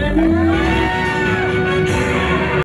Good